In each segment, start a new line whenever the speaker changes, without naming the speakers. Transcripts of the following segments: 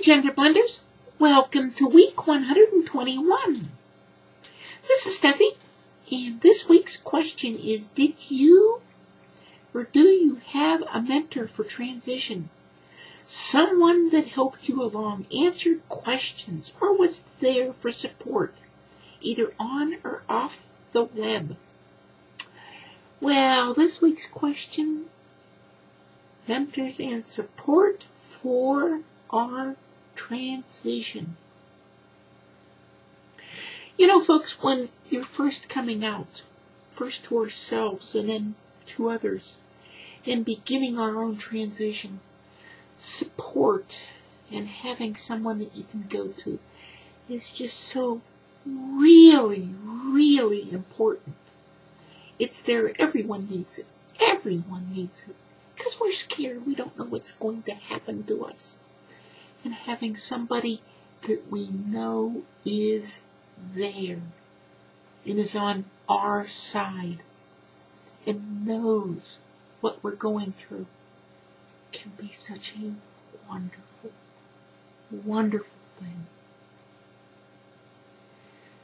Gender Blenders. Welcome to week 121. This is Stephie, and this week's question is Did you or do you have a mentor for transition? Someone that helped you along, answered questions, or was there for support, either on or off the web? Well, this week's question mentors and support for our transition. You know, folks, when you're first coming out, first to ourselves and then to others, and beginning our own transition, support and having someone that you can go to is just so really, really important. It's there. Everyone needs it. Everyone needs it. Because we're scared. We don't know what's going to happen to us. And having somebody that we know is there and is on our side and knows what we're going through can be such a wonderful, wonderful thing.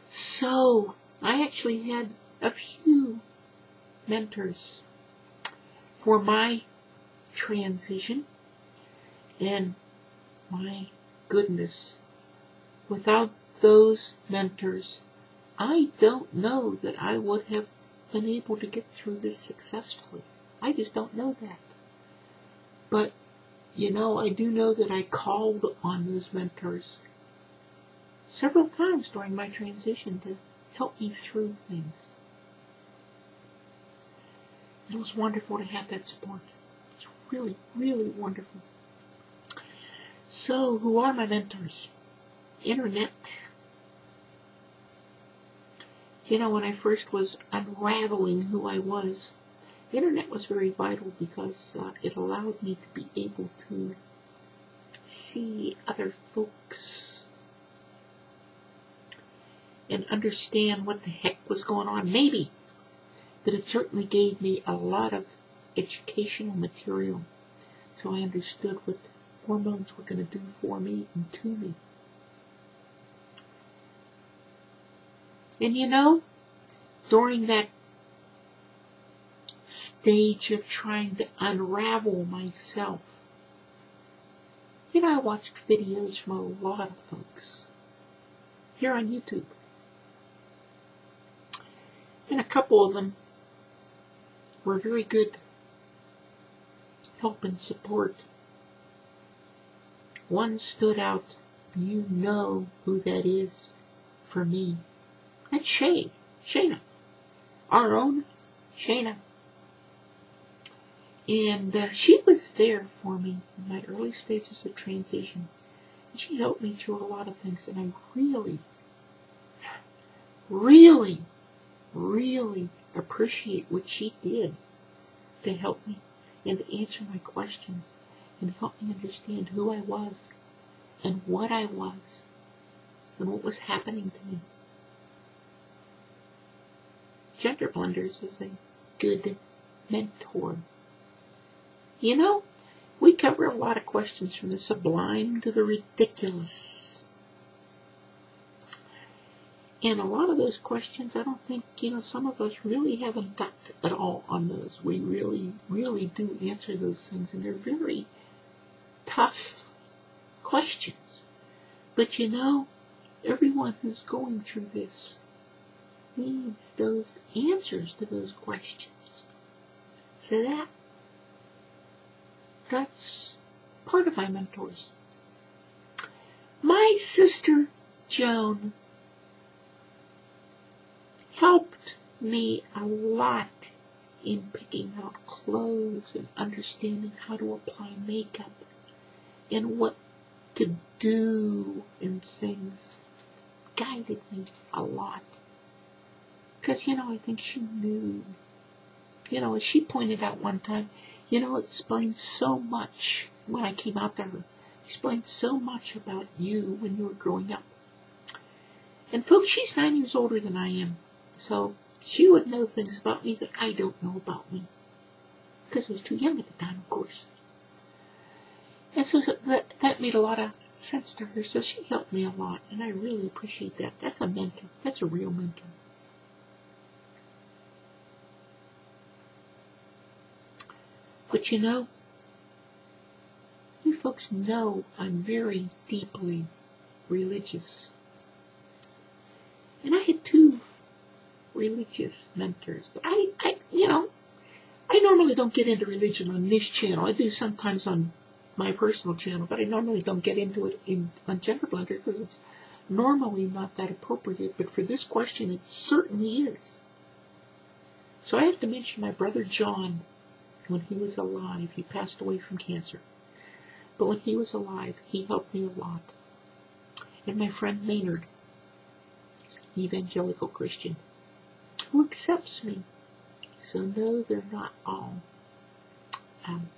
So, I actually had a few mentors for my transition and my goodness, without those mentors, I don't know that I would have been able to get through this successfully. I just don't know that. But, you know, I do know that I called on those mentors several times during my transition to help me through things. It was wonderful to have that support. It's really, really wonderful. So, who are my mentors? Internet. You know, when I first was unraveling who I was, the internet was very vital because uh, it allowed me to be able to see other folks and understand what the heck was going on. Maybe. But it certainly gave me a lot of educational material so I understood what hormones were going to do for me and to me. And you know, during that stage of trying to unravel myself. You know, I watched videos from a lot of folks here on YouTube. And a couple of them were very good help and support. One stood out. You know who that is for me. That's Shay. Shayna. Our own Shayna. And uh, she was there for me in my early stages of transition. And she helped me through a lot of things. And I really, really, really appreciate what she did to help me and to answer my questions and help me understand who I was and what I was and what was happening to me. Gender Blenders is a good mentor you know, we cover a lot of questions from the sublime to the ridiculous. And a lot of those questions, I don't think, you know, some of us really haven't ducked at all on those. We really, really do answer those things, and they're very tough questions. But you know, everyone who's going through this needs those answers to those questions. So that that's part of my mentors. My sister Joan helped me a lot in picking out clothes and understanding how to apply makeup and what to do and things. Guided me a lot. Because, you know, I think she knew. You know, as she pointed out one time, you know, it explains so much when I came out to her. Explained so much about you when you were growing up. And folks, she's nine years older than I am. So she would know things about me that I don't know about me. Because I was too young at the time, of course. And so that, that made a lot of sense to her, so she helped me a lot, and I really appreciate that. That's a mentor. That's a real mentor. But you know, you folks know I'm very deeply religious. And I had two religious mentors. I, I, you know, I normally don't get into religion on this channel. I do sometimes on my personal channel, but I normally don't get into it in, on Gender Blender because it's normally not that appropriate. But for this question, it certainly is. So I have to mention my brother John. When he was alive, he passed away from cancer. But when he was alive, he helped me a lot. And my friend Maynard, evangelical Christian, who accepts me. So no, they're not all um,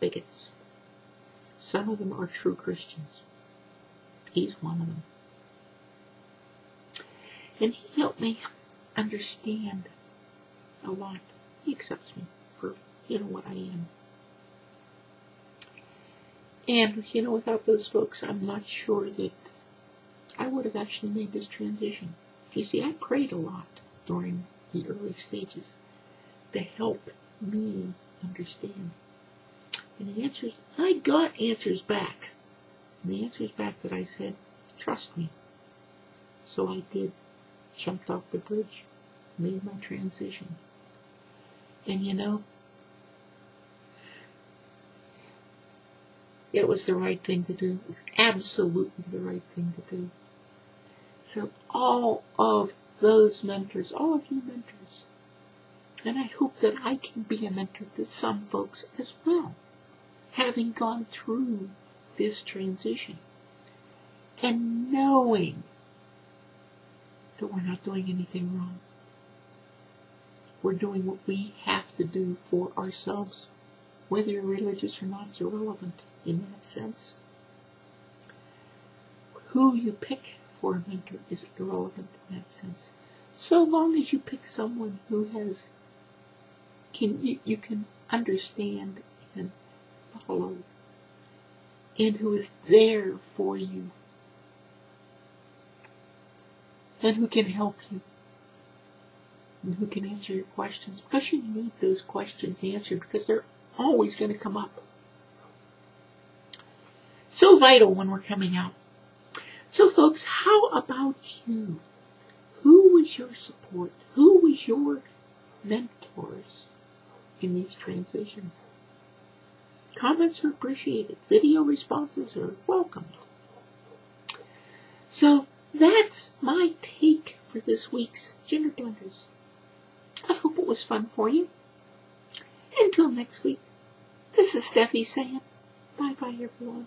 bigots. Some of them are true Christians. He's one of them. And he helped me understand a lot. He accepts me for, you know, what I am. And, you know, without those folks, I'm not sure that I would have actually made this transition. You see, I prayed a lot during the early stages to help me understand. And the answers, I got answers back. And the answers back that I said, trust me. So I did. Jumped off the bridge, made my transition. And you know, it was the right thing to do. It was absolutely the right thing to do. So all of those mentors, all of you mentors, and I hope that I can be a mentor to some folks as well, having gone through this transition and knowing that we're not doing anything wrong. We're doing what we have to do for ourselves. Whether you're religious or not is irrelevant in that sense. Who you pick for a mentor is irrelevant in that sense. So long as you pick someone who has can you, you can understand and follow and who is there for you and who can help you and who can answer your questions because you need those questions answered because they're always going to come up. So vital when we're coming out. So folks, how about you? Who was your support? Who was your mentors in these transitions? Comments are appreciated. Video responses are welcomed. So that's my take for this week's Gender Blenders. I hope it was fun for you. Until next week, this is Stephie saying bye bye everyone.